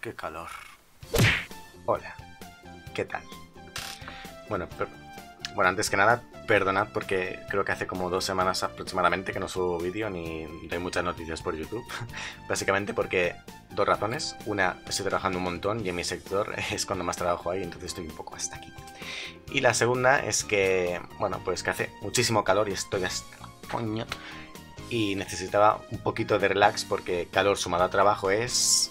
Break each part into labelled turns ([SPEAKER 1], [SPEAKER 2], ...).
[SPEAKER 1] qué calor. Hola, ¿qué tal? Bueno, bueno, antes que nada, perdonad porque creo que hace como dos semanas aproximadamente que no subo vídeo ni doy muchas noticias por YouTube. Básicamente porque dos razones. Una, estoy trabajando un montón y en mi sector es cuando más trabajo hay, entonces estoy un poco hasta aquí. Y la segunda es que, bueno, pues que hace muchísimo calor y estoy hasta coño. Y necesitaba un poquito de relax porque calor sumado a trabajo es...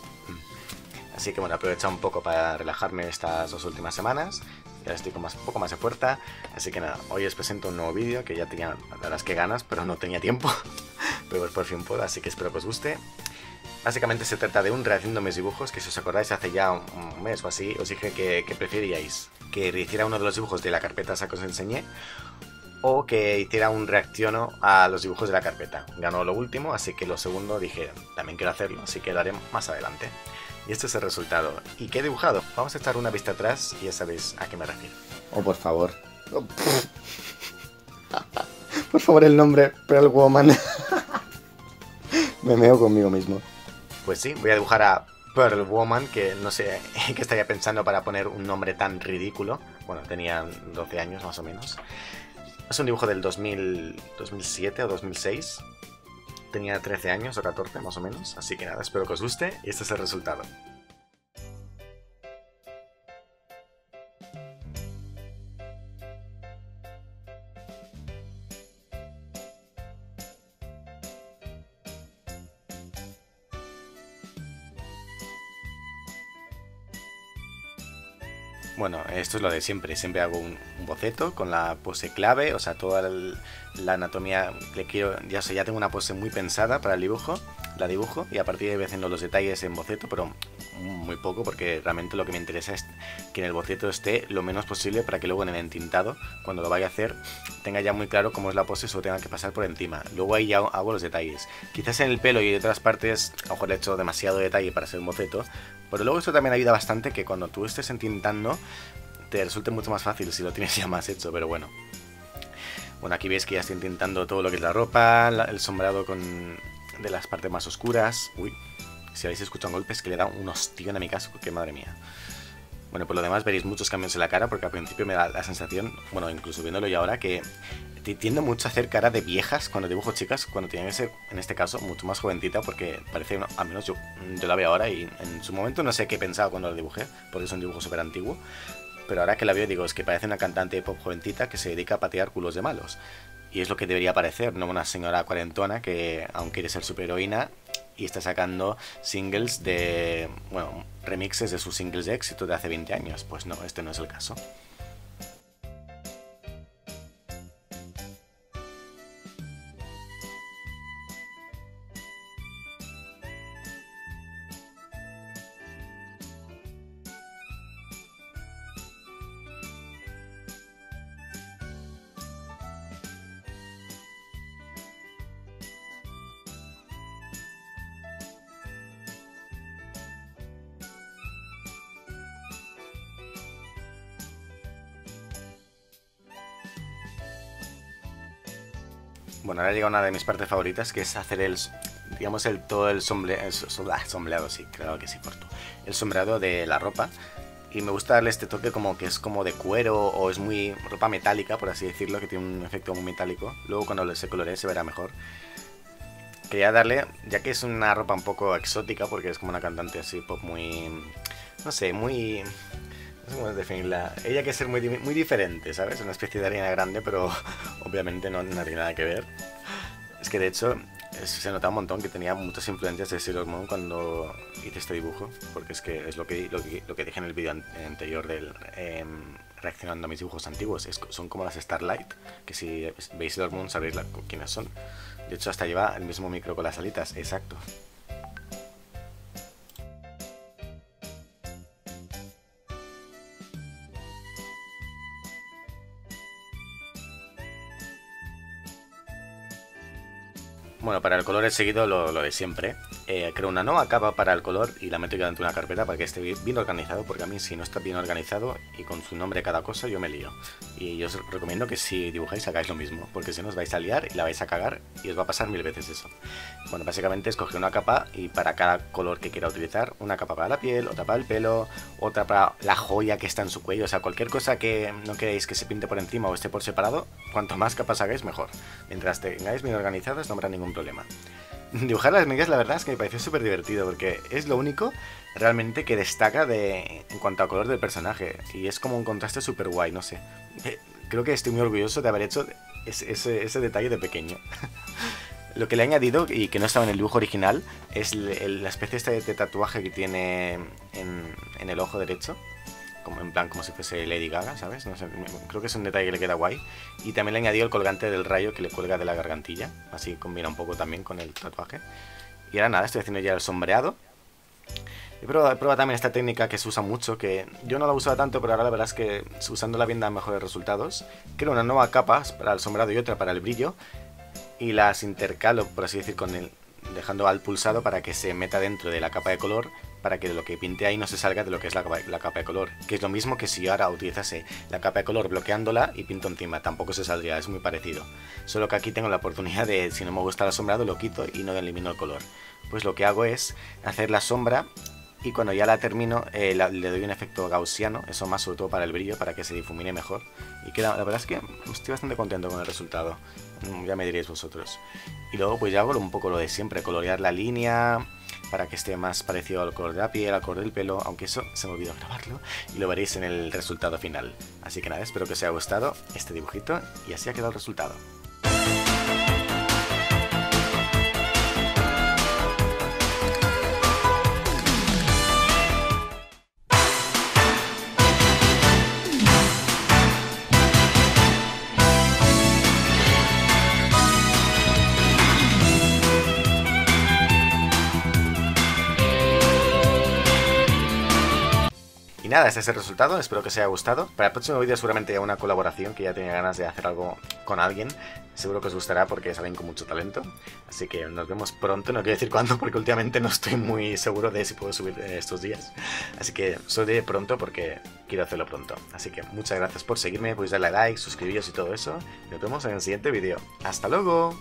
[SPEAKER 1] Así que bueno, he aprovechado un poco para relajarme estas dos últimas semanas ya estoy con más, un poco más de fuerza. Así que nada, hoy os presento un nuevo vídeo que ya tenía las que ganas, pero no tenía tiempo. pero pues por fin puedo, así que espero que os guste. Básicamente se trata de un rehaciendo mis dibujos, que si os acordáis hace ya un mes o así, os dije que, que preferíais que hiciera uno de los dibujos de la carpeta esa que os enseñé, o que hiciera un reacciono a los dibujos de la carpeta. Ganó lo último, así que lo segundo dije, también quiero hacerlo, así que lo haré más adelante. Y este es el resultado. ¿Y qué he dibujado? Vamos a echar una vista atrás y ya sabéis a qué me refiero.
[SPEAKER 2] Oh, por favor. Oh, por favor, el nombre Pearl Woman. me meo conmigo mismo.
[SPEAKER 1] Pues sí, voy a dibujar a Pearl Woman, que no sé qué estaría pensando para poner un nombre tan ridículo. Bueno, tenía 12 años más o menos. Es un dibujo del 2000, 2007 o 2006 tenía 13 años o 14 más o menos, así que nada, espero que os guste y este es el resultado. Bueno, esto es lo de siempre. Siempre hago un, boceto con la pose clave, o sea, toda la anatomía le quiero. Ya sé, ya tengo una pose muy pensada para el dibujo, la dibujo y a partir de ahí voy haciendo los detalles en boceto, pero muy poco porque realmente lo que me interesa es que en el boceto esté lo menos posible para que luego en el entintado, cuando lo vaya a hacer, tenga ya muy claro cómo es la pose, solo tenga que pasar por encima. Luego ahí ya hago los detalles. Quizás en el pelo y en otras partes, a lo mejor le he hecho demasiado detalle para hacer un boceto, pero luego esto también ayuda bastante que cuando tú estés entintando te resulte mucho más fácil si lo tienes ya más hecho, pero bueno. Bueno, aquí veis que ya estoy intentando todo lo que es la ropa, el sombreado con de las partes más oscuras. Uy, si habéis escuchado golpes que le da un hostión a mi casco, que madre mía. Bueno, por lo demás veréis muchos cambios en la cara porque al principio me da la sensación, bueno, incluso viéndolo ya ahora, que tiendo mucho a hacer cara de viejas cuando dibujo chicas, cuando tienen ese, en este caso, mucho más jovencita, porque parece, al menos yo, yo la veo ahora y en su momento no sé qué pensaba cuando la dibujé, porque es un dibujo súper antiguo, pero ahora que la veo digo, es que parece una cantante de pop jovencita que se dedica a patear culos de malos. Y es lo que debería parecer, no una señora cuarentona que, aún quiere ser superheroína, y está sacando singles de, bueno, remixes de sus singles de éxito de hace 20 años. Pues no, este no es el caso. Bueno, ahora llega una de mis partes favoritas, que es hacer el, digamos, el todo el sombre, ah, sombreado, sí, claro que sí, por tú. El sombreado de la ropa. Y me gusta darle este toque como que es como de cuero o es muy ropa metálica, por así decirlo, que tiene un efecto muy metálico. Luego cuando se coloree se verá mejor. Quería darle, ya que es una ropa un poco exótica, porque es como una cantante así pop muy, no sé, muy no sé cómo definirla. Ella quiere ser muy, muy diferente, ¿sabes? Una especie de harina grande, pero obviamente no, tiene nada que ver. Es que de hecho se nota un montón que tenía muchas influencias de Sailor Moon cuando hice este dibujo, porque es que es lo que, lo que, dije en el vídeo anterior del em, reaccionando a mis dibujos antiguos. son como las Starlight, que si veis Sailor Moon sabréis quiénes son. De hecho, hasta lleva el mismo micro con las alitas, exacto. Bueno, para el color he seguido lo, de siempre. Eh, creo una nueva capa para el color y la meto ya dentro de una carpeta para que esté bien organizado, porque a mí si no está bien organizado y con su nombre cada cosa yo me lío. Y yo os recomiendo que si dibujáis hagáis lo mismo, porque si no os vais a liar y la vais a cagar y os va a pasar mil veces eso. Bueno, básicamente es coger una capa y para cada color que quiera utilizar, una capa para la piel, otra para el pelo, otra para la joya que está en su cuello, o sea, cualquier cosa que no queréis que se pinte por encima o esté por separado, cuanto más capas hagáis mejor. Mientras tengáis bien organizadas no habrá ningún problema. Dibujar las medias la verdad es que me pareció súper divertido porque es lo único realmente que destaca de, en cuanto a color del personaje y es como un contraste súper guay, no sé. Eh, creo que estoy muy orgulloso de haber hecho ese, detalle de pequeño. Lo que le he añadido y que no estaba en el dibujo original es la especie de tatuaje que tiene en el ojo derecho en plan como si fuese Lady Gaga, ¿sabes? Creo que es un detalle que le queda guay. Y también le añadido el colgante del rayo que le cuelga de la gargantilla, así combina un poco también con el tatuaje. Y ahora nada, estoy haciendo ya el sombreado. He probado, también esta técnica que se usa mucho, que yo no la usaba tanto, pero ahora la verdad es que usándola bien da mejores resultados. Creo una nueva capa para el sombreado y otra para el brillo. Y las intercalo, por así decir, con el, dejando al pulsado para que se meta dentro de la capa de color para que lo que pinte ahí no se salga de lo que es la capa, de color. Que es lo mismo que si yo ahora utilizase la capa de color bloqueándola y pinto encima. Tampoco se saldría, es muy parecido. Solo que aquí tengo la oportunidad de, si no me gusta el asombrado, lo quito y no elimino el color. Pues lo que hago es hacer la sombra y cuando ya la termino eh, le doy un efecto gaussiano, eso más sobre todo para el brillo, para que se difumine mejor. Y queda, la verdad es que estoy bastante contento con el resultado, mm, ya me diréis vosotros. Y luego pues ya hago un poco lo de siempre, colorear la línea, para que esté más parecido al color de la piel, al color del pelo, aunque eso se me olvidó grabarlo y lo veréis en el resultado final. Así que nada, espero que os haya gustado este dibujito y así ha quedado el resultado. Y nada, este es el resultado, espero que os haya gustado. Para el próximo vídeo seguramente haya una colaboración, que ya tenía ganas de hacer algo con alguien. Seguro que os gustará porque es alguien con mucho talento. Así que nos vemos pronto, no quiero decir cuándo porque últimamente no estoy muy seguro de si puedo subir estos días. Así que soy de pronto porque quiero hacerlo pronto. Así que muchas gracias por seguirme, podéis darle a like, suscribiros y todo eso. Nos vemos en el siguiente vídeo. ¡Hasta luego!